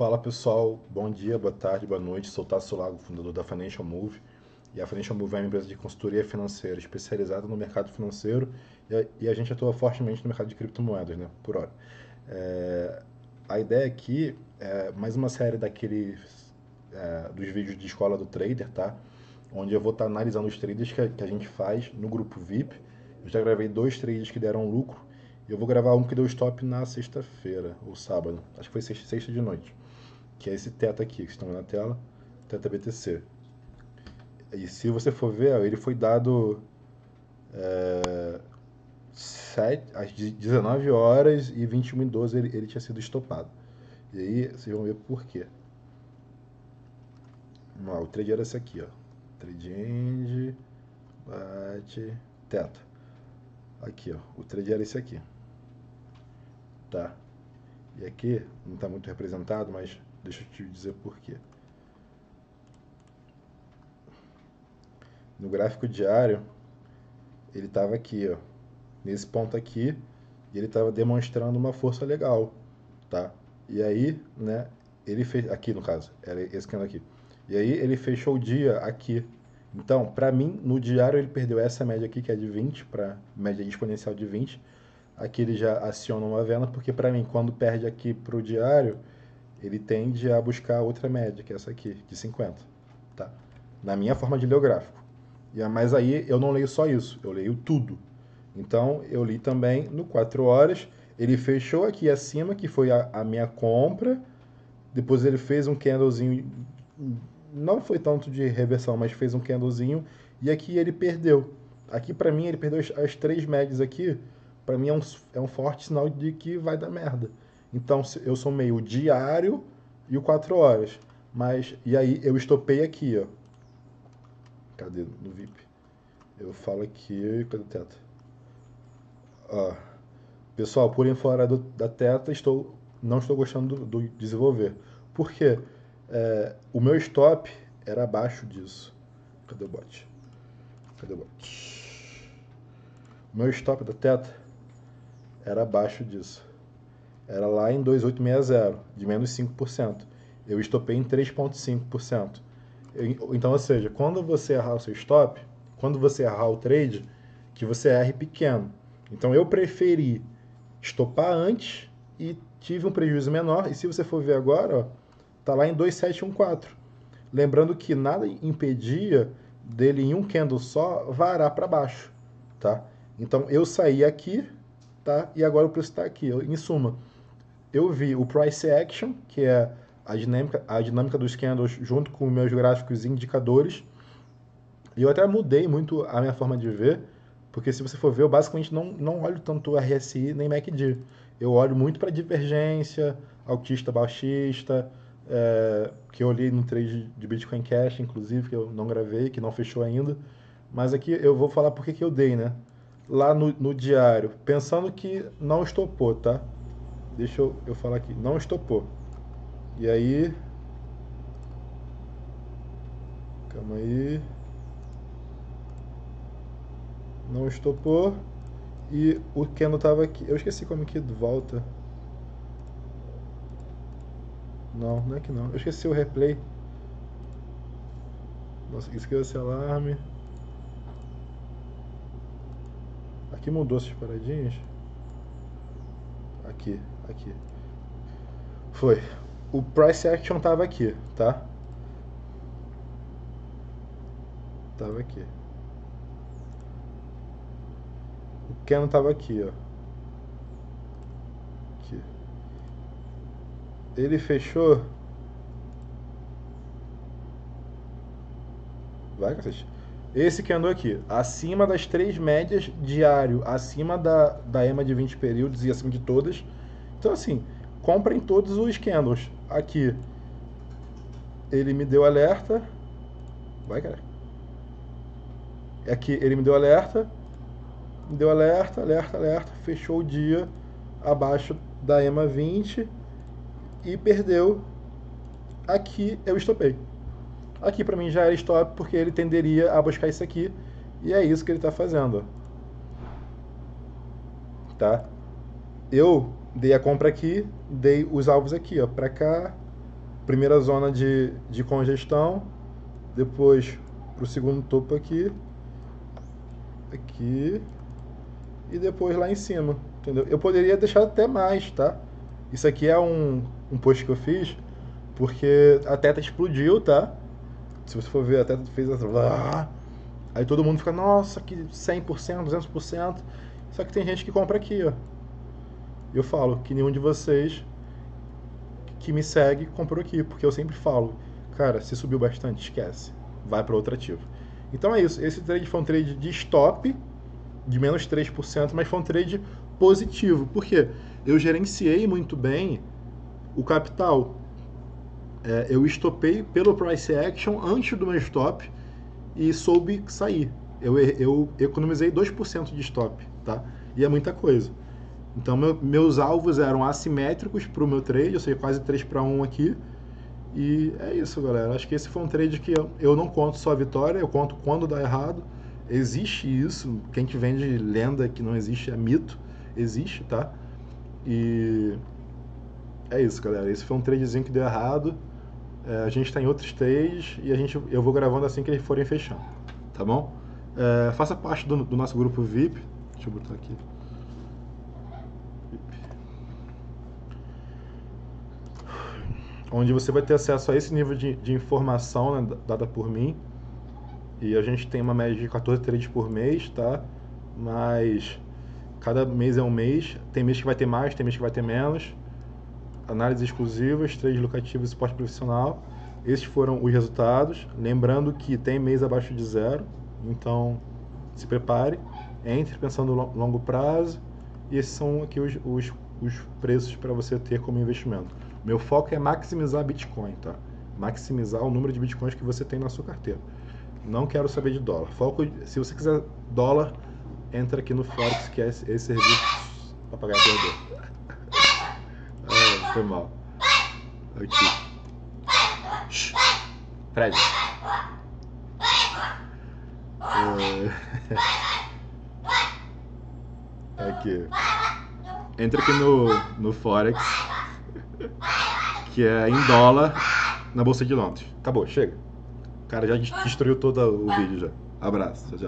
Fala pessoal, bom dia, boa tarde, boa noite. Sou Tasso Lago, fundador da Financial Move. E a Financial Move é uma empresa de consultoria financeira especializada no mercado financeiro e a, gente atua fortemente no mercado de criptomoedas, né, por hora. É, a ideia aqui é mais uma série daqueles é, dos vídeos de escola do trader, tá? Onde eu vou estar tá analisando os trades que a, que a gente faz no grupo VIP. Eu já gravei dois trades que deram lucro eu vou gravar um que deu stop na sexta-feira, ou sábado. Acho que foi sexta, sexta de noite. Que é esse teta aqui, que estão na tela. Teta BTC. E se você for ver, ele foi dado é, 7, às 19 horas e 21 e 12 ele, ele tinha sido estopado. E aí vocês vão ver por quê. Não, o trade era esse aqui, ó. Trade end, bate, teta. Aqui, ó. O trade era esse aqui tá? E aqui não está muito representado, mas deixa eu te dizer por quê. No gráfico diário, ele estava aqui, ó, nesse ponto aqui, e ele estava demonstrando uma força legal, tá? E aí, né, ele fez, aqui no caso, era esse cano aqui. E aí ele fechou o dia aqui. Então, para mim, no diário ele perdeu essa média aqui, que é de 20, para média exponencial de 20, aqui ele já aciona uma venda, porque para mim, quando perde aqui para o diário, ele tende a buscar outra média, que é essa aqui, de 50, tá? Na minha forma de ler o gráfico. Mas aí eu não leio só isso, eu leio tudo. Então, eu li também no 4 horas, ele fechou aqui acima, que foi a, a minha compra, depois ele fez um candlezinho, não foi tanto de reversão, mas fez um candlezinho, e aqui ele perdeu. Aqui para mim ele perdeu as, as três médias aqui, para mim é um, é um forte sinal de que vai dar merda. Então eu sou meio diário e o 4 horas. Mas, e aí eu estopei aqui, ó. Cadê? No VIP. Eu falo aqui, cadê o teta? Ó. Pessoal, por fora do, da teta, estou, não estou gostando do, do desenvolver. Por quê? É, o meu stop era abaixo disso. Cadê o bot? Cadê o bot? O meu stop da teta era abaixo disso. Era lá em 2,860, de menos 5%. Eu estopei em 3,5%. Então, ou seja, quando você errar o seu stop, quando você errar o trade, que você erre pequeno. Então, eu preferi estopar antes e tive um prejuízo menor. E se você for ver agora, ó, tá lá em 2,714. Lembrando que nada impedia dele em um candle só varar para baixo, tá? Então, eu saí aqui, tá? E agora o preço está aqui. Em suma, eu vi o price action, que é a dinâmica, a dinâmica dos candles junto com meus gráficos indicadores. E eu até mudei muito a minha forma de ver, porque se você for ver, eu basicamente não, não olho tanto RSI nem MACD. Eu olho muito para divergência, altista, baixista, é, que eu olhei no trade de Bitcoin Cash, inclusive, que eu não gravei, que não fechou ainda. Mas aqui eu vou falar porque que eu dei, né? lá no, no diário, pensando que não estopou, tá? Deixa eu, eu falar aqui, não estopou. E aí... Calma aí. Não estopou. E o Keno tava aqui. Eu esqueci como que volta. Não, não é que não. Eu esqueci o replay. Nossa, esqueci esse alarme. Aqui mudou essas paradinhas. Aqui, aqui. Foi. O price action tava aqui, tá? Tava aqui. O Canon tava aqui, ó. Aqui. Ele fechou. Vai, cacete. Esse que andou aqui, acima das três médias diário, acima da, da EMA de 20 períodos e acima de todas. Então, assim, comprem todos os candles. Aqui, ele me deu alerta. Vai, cara. Aqui, ele me deu alerta. Me deu alerta, alerta, alerta. Fechou o dia abaixo da EMA 20 e perdeu. Aqui eu estopei. Aqui para mim já era stop porque ele tenderia a buscar isso aqui e é isso que ele está fazendo. Tá? Eu dei a compra aqui, dei os alvos aqui, ó, para cá, primeira zona de, de congestão, depois para o segundo topo aqui, aqui e depois lá em cima, entendeu? Eu poderia deixar até mais, tá? Isso aqui é um, um post que eu fiz porque a teta explodiu, tá? Se você for ver, a teta fez essa... Aí todo mundo fica, nossa, que 100%, 200%. Só que tem gente que compra aqui, ó. Eu falo que nenhum de vocês que me segue comprou aqui, porque eu sempre falo, cara, se subiu bastante, esquece. Vai para outro ativo. Então é isso. Esse trade foi um trade de stop, de menos 3%, mas foi um trade positivo. Por quê? Eu gerenciei muito bem o capital. É, eu estopei pelo price action antes do meu stop e soube sair. Eu, eu economizei 2% de stop, tá? E é muita coisa. Então, meu, meus alvos eram assimétricos para o meu trade, eu sei quase 3 para 1 aqui. E é isso, galera. Acho que esse foi um trade que eu, eu não conto só a vitória, eu conto quando dá errado. Existe isso. Quem te vende lenda que não existe é mito. Existe, tá? E é isso, galera. Esse foi um tradezinho que deu errado. É, a gente está em outros trades e a gente, eu vou gravando assim que eles forem fechando. Tá bom? É, faça parte do, do nosso grupo VIP. Deixa eu botar aqui. Onde você vai ter acesso a esse nível de, de informação né, dada por mim. E a gente tem uma média de 14 trades por mês, tá? Mas cada mês é um mês. Tem mês que vai ter mais, tem mês que vai ter menos. Análises exclusivas, trades locativos e esporte profissional. Esses foram os resultados. Lembrando que tem mês abaixo de zero, então se prepare, entre pensando no longo prazo. E esses são aqui os, os, os preços para você ter como investimento. Meu foco é maximizar Bitcoin, tá? Maximizar o número de Bitcoins que você tem na sua carteira. Não quero saber de dólar. Foco, se você quiser dólar, entra aqui no Forex, que é esse, serviço. Papagaio perdeu. ah, foi mal. Aqui. Shhh. Fred. É... Aqui. Entra aqui no, no Forex que é em dólar na Bolsa de Londres. Acabou, chega. O cara já destruiu todo o vídeo já. Abraço. Tchau.